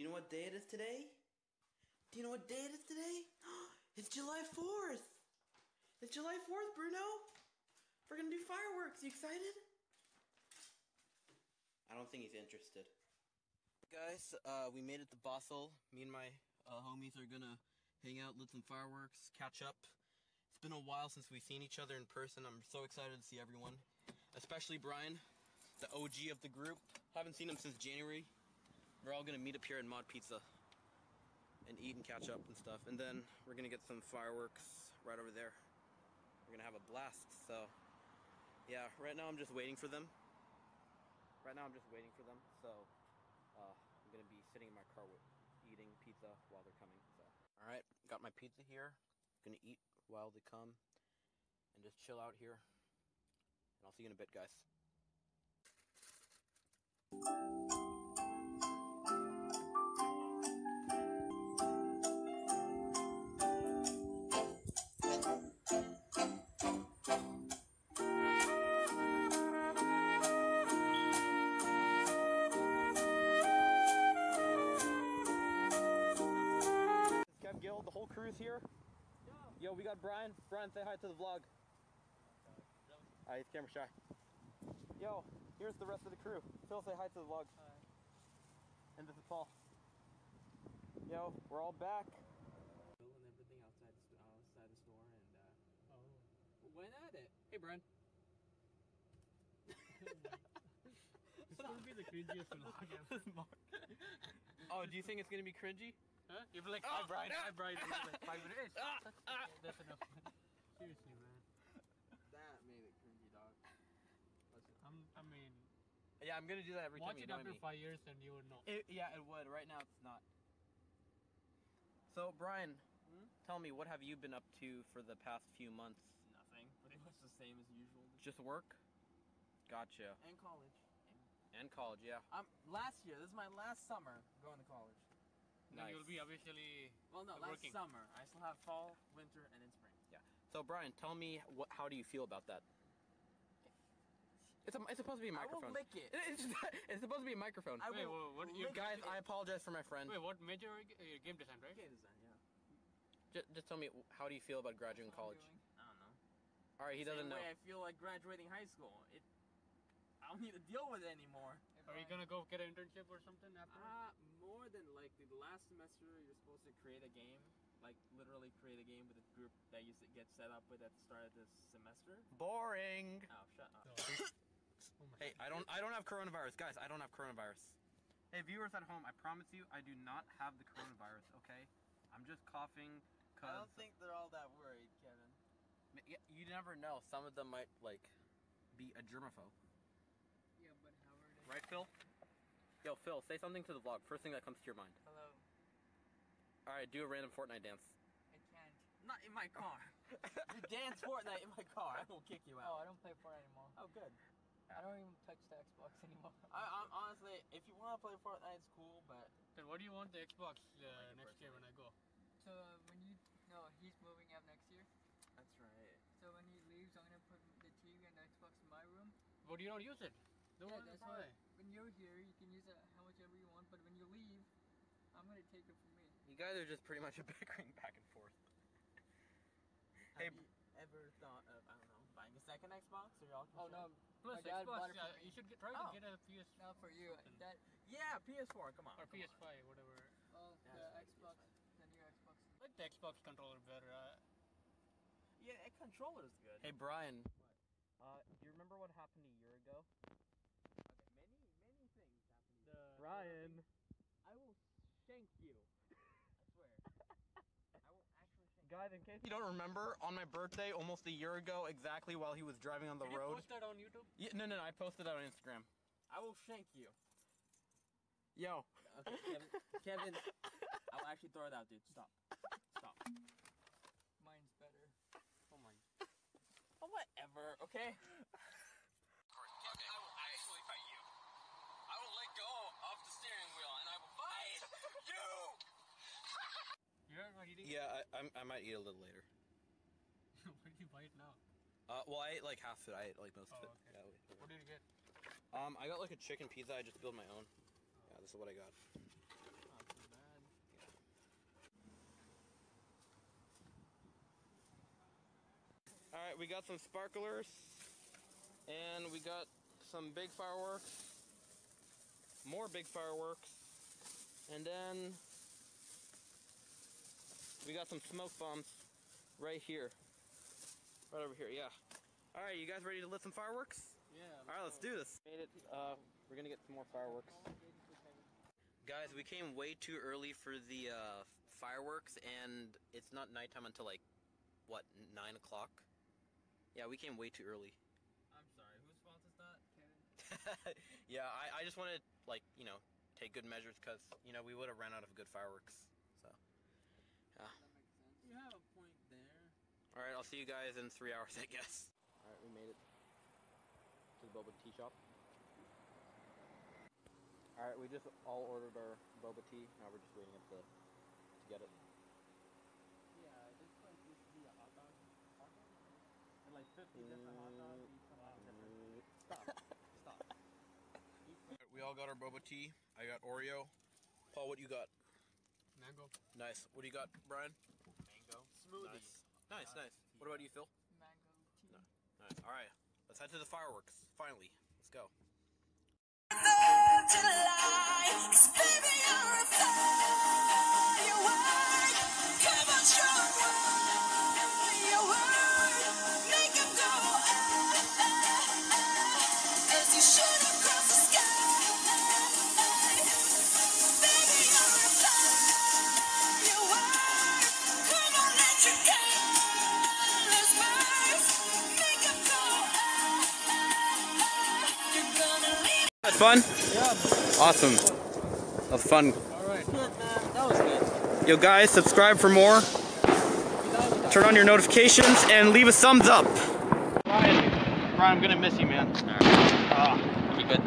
Do you know what day it is today? Do you know what day it is today? It's July 4th! It's July 4th, Bruno! We're gonna do fireworks. You excited? I don't think he's interested. Guys, uh, we made it to Basel. Me and my uh, homies are gonna hang out, lit some fireworks, catch up. It's been a while since we've seen each other in person. I'm so excited to see everyone, especially Brian, the OG of the group. Haven't seen him since January. We're all gonna meet up here in Mod Pizza and eat and catch up and stuff. And then we're gonna get some fireworks right over there. We're gonna have a blast. So, yeah, right now I'm just waiting for them. Right now I'm just waiting for them. So, uh, I'm gonna be sitting in my car eating pizza while they're coming. So, all right, got my pizza here. Gonna eat while they come and just chill out here. And I'll see you in a bit, guys. Kev Gill, the whole crew's here. Yo, we got Brian. Brian, say hi to the vlog. Hi, he's camera shy. Yo, here's the rest of the crew. Phil, say hi to the vlog. Hi. And this is Paul. Yo, we're all back. and everything outside the, outside the store and uh, oh went at it. Hey Brian. This will be the cringiest vlog ever. Oh, do you think it's gonna be cringy? Huh? You'll be like, hi Brian, hi Brian. Like five minutes. Okay, That's enough. Seriously, man. That made it cringy, dog. I'm, I mean, Yeah, I'm gonna do that every watch time you it after me. five years and you would know. It, yeah, it would. Right now, it's not. So, Brian, Hmm? tell me, what have you been up to for the past few months? Nothing. Pretty much the same as usual. Just work? Gotcha. And college. And And college, yeah. um, last year. This is my last summer going to college. Then Nice. you'll be officially. Well, no, last Working. summer. I still have fall, winter, and then spring. Yeah. So, Brian, tell me, what, how do you feel about that? It's, a, it's supposed to be a I will microphone. lick it. It's, it's supposed to be a microphone. I Wait, will wha- what- you lick Guys, it. I apologize for my friend. Wait, what major? are you- uh, game design, right? Okay, design, yeah. Just, just tell me, how do you feel about graduating college? I don't know. All right, he doesn't Same know. way I feel like graduating high school. It. I don't need to deal with it anymore. Are you gonna go get an internship or something after? Uh, more than likely, the last semester you're supposed to create a game, like literally create a game with a group that you get set up with at the start of this semester. Boring. Oh, shut up. Oh. Hey, I don't I don't have coronavirus. Guys, I don't have coronavirus. Hey, viewers at home, I promise you I do not have the coronavirus, okay? I'm just coughing Cause... I don't think they're all that worried, Kevin. Yeah, you never know. Some of them might like be a germaphobe. Yeah, but how are they? Right, Phil? Yo, Phil, say something to the vlog. First thing that comes to your mind. Hello. All right, do a random Fortnite dance. I can't. Not in my car. you dance Fortnite in my car. I will kick you out. Oh, I don't play Fortnite anymore. Oh, good. I don't even touch the Xbox anymore. I, I'm honestly, if you want to play Fortnite, it's cool, but Then what do you want the Xbox uh, Like next year when I go? So uh, when you no, he's moving out next year. that's right. So when he leaves, I'm gonna put the TV and the Xbox in my room. But you don't use it. Don't yeah, want that's buy. why. When you're here, you can use it how much ever you want. But when you leave, I'm gonna take it from me. You guys are just pretty much bickering back and forth. Hey, Have you ever thought of I don't know buying a second Xbox or y'all? Oh no, Plus My Xbox, it for me. you should get, try Oh. to get a PS not for you. That Yeah, PS4. Come on. or come. PS5, whatever. well, Yeah, the that's Xbox, the new Xbox. I like the Xbox controller better. Uh, Yeah, a controller's good. Hey, Brian. What? Uh, do you remember what happened a year ago? Happen. to you. the Brian. I will shank you. I swear. I will actually shank Guys, in case you don't remember, on my birthday, almost a year ago, exactly while he was driving on the Did you road. post that on YouTube? Yeah, no, no, no, I posted that on Instagram. I will shank you. Yo, Okay, Kevin. Kevin, I'll actually throw it out, dude. Stop. Stop. Mine's better. Oh my. Oh, whatever. Okay. Yeah, I, I'm- I might eat a little later. what do you bite now? Uh, well, I ate like half of it. I ate like most of oh, it. Oh, okay. Yeah, wait, wait. What did you get? Um, I got like a chicken pizza. I just built my own. Yeah, this is what I got. Not too bad. All right, we got some sparklers, and we got some big fireworks, more big fireworks, and then we got some smoke bombs right here, right over here. Yeah. All right, you guys ready to lit some fireworks? Yeah. All right, let's do this. Made it. Uh, we're gonna get some more fireworks. Guys, we came way too early for the uh, fireworks, and it's not nighttime until like what nine o'clock. Yeah, we came way too early. I'm sorry. Whose fault is that? Kevin. yeah, I, I just wanted to, like you know take good measures because you know we would have ran out of good fireworks. So, That makes sense. You have a point there. all right, I'll see you guys in three hours, I guess. All right, we made it to the boba tea shop. All right, we just all ordered our boba tea. Now we're just waiting up to to get it. Yeah, this like used to be a hot dog. Hot dog? And like 50 mm. different hot dogs. Each one different. Mm. Stop. Stop. We all got our boba tea. I got Oreo. Paul, what you got? Mango. Nice. What do you got, Brian? Mango. Smoothie. Nice, nice, nice. What about you, Phil? Mango tea. Nice. All right, let's head to the fireworks. Finally, let's go. Fun. Yeah. Awesome. That was fun. Alright. That was good. Yo, guys, subscribe for more. Turn on your notifications and leave a thumbs up. Brian, Brian, I'm gonna miss you, man. Alright. Ah. Be good.